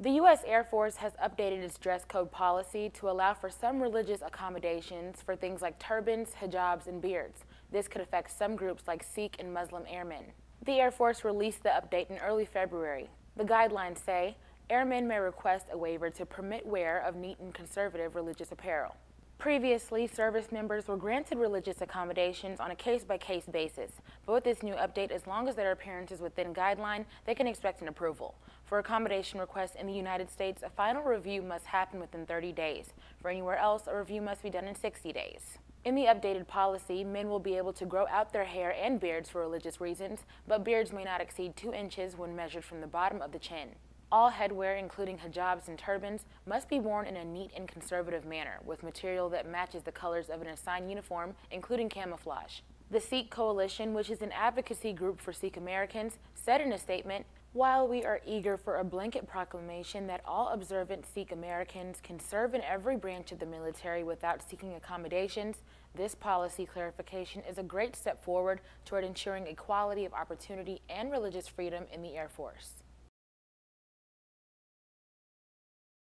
The U.S. Air Force has updated its dress code policy to allow for some religious accommodations for things like turbans, hijabs, and beards. This could affect some groups like Sikh and Muslim airmen. The Air Force released the update in early February. The guidelines say airmen may request a waiver to permit wear of neat and conservative religious apparel. Previously, service members were granted religious accommodations on a case-by-case basis, but with this new update, as long as their appearance is within guideline, they can expect an approval. For accommodation requests in the United States, a final review must happen within 30 days. For anywhere else, a review must be done in 60 days. In the updated policy, men will be able to grow out their hair and beards for religious reasons, but beards may not exceed 2 inches when measured from the bottom of the chin. All headwear, including hijabs and turbans, must be worn in a neat and conservative manner, with material that matches the colors of an assigned uniform, including camouflage. The Sikh Coalition, which is an advocacy group for Sikh Americans, said in a statement, while we are eager for a blanket proclamation that all observant Sikh Americans can serve in every branch of the military without seeking accommodations, this policy clarification is a great step forward toward ensuring equality of opportunity and religious freedom in the Air Force.